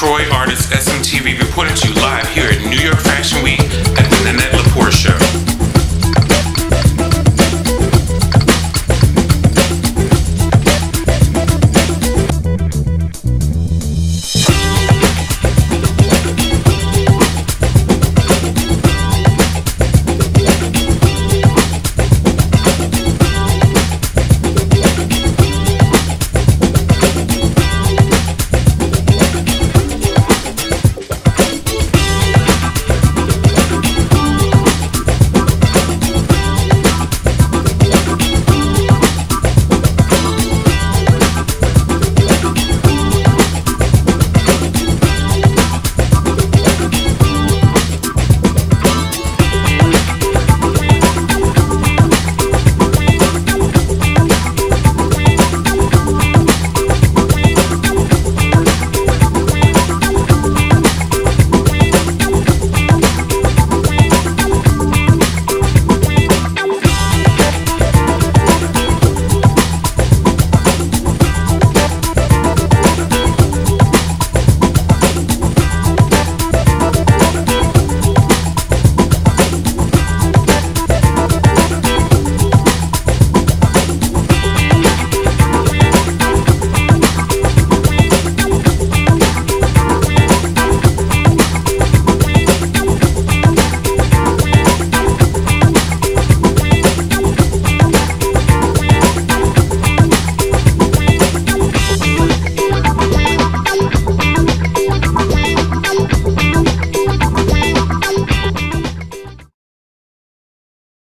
Troy Artist SMTV reporting